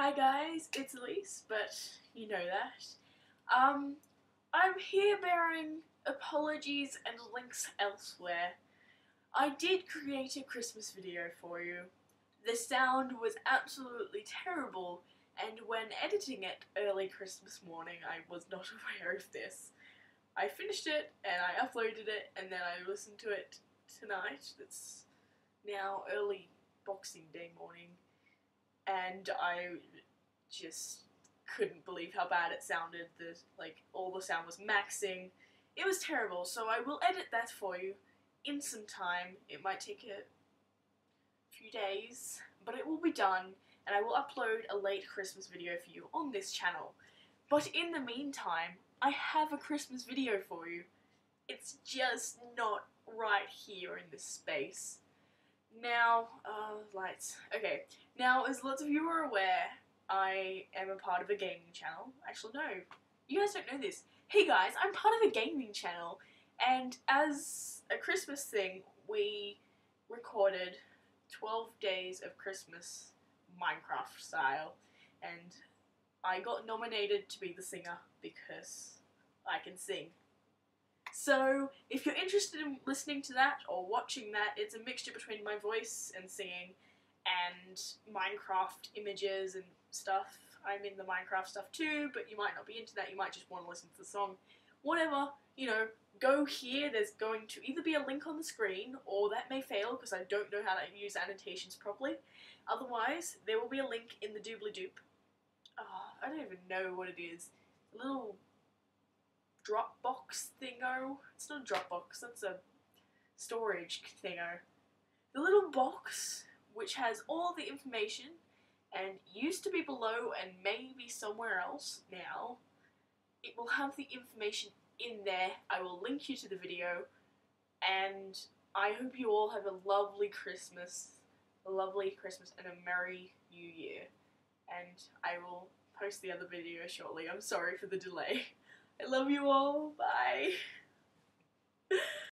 Hi guys, it's Elysse, but you know that. Um, I'm here bearing apologies and links elsewhere. I did create a Christmas video for you. The sound was absolutely terrible, and when editing it early Christmas morning, I was not aware of this. I finished it and I uploaded it, and then I listened to it tonight. It's now early Boxing Day morning and I just couldn't believe how bad it sounded. The like all the sound was maxing. It was terrible. So I will edit that for you in some time. It might take a few days, but it will be done, and I will upload a late Christmas video for you on this channel. But in the meantime, I have a Christmas video for you. It's just not right here in this space. Now, uh, lights. Okay, now as lots of you are aware, I am a part of a gaming channel. Actually, no, you guys don't know this. Hey guys, I'm part of a gaming channel, and as a Christmas thing, we recorded 12 days of Christmas Minecraft style, and I got nominated to be the singer because I can sing. So, if you're interested in listening to that or watching that, it's a mixture between my voice and singing and Minecraft images and stuff. I'm in the Minecraft stuff too, but you might not be into that, you might just want to listen to the song. Whatever, you know, go here, there's going to either be a link on the screen, or that may fail because I don't know how to use annotations properly. Otherwise, there will be a link in the doobly doop. Oh, ah, I don't even know what it is. A little Dropbox thingo. It's not a Dropbox, that's a storage thingo. The little box, which has all the information and used to be below and maybe somewhere else now, it will have the information in there. I will link you to the video and I hope you all have a lovely Christmas, a lovely Christmas and a Merry New Year. And I will post the other video shortly. I'm sorry for the delay. I love you all. Bye.